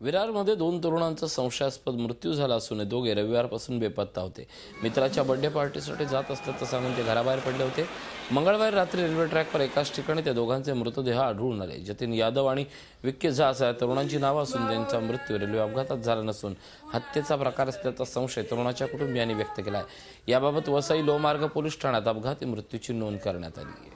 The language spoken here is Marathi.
विरारमध्ये दोन तरुणांचा संशयास्पद मृत्यू झाला असून हे दोघे रविवारपासून बेपत्ता होते. मित्राच्या बर्थडे पार्टीसाठी जात असल्याचं सांगून ते घराबाहेर पडले होते. मंगळवारी रात्री रेल्वे ट्रॅकवर एकाच ठिकाणी त्या दोघांचे मृतदेह आढळून आले. जतीन यादव आणि विक्के झा या तरुणांची नावं असून त्यांचा मृत्यू रेल्वे अपघातात झाला नसून हत्येचा प्रकार असल्याचा संशय तरुणाच्या कुटुंबियांनी व्यक्त केला आहे याबाबत वसई लोहमार्ग पोलीस ठाण्यात अपघाती मृत्यूची नोंद करण्यात आली आहे.